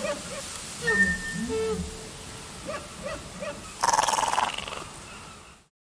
Yeah.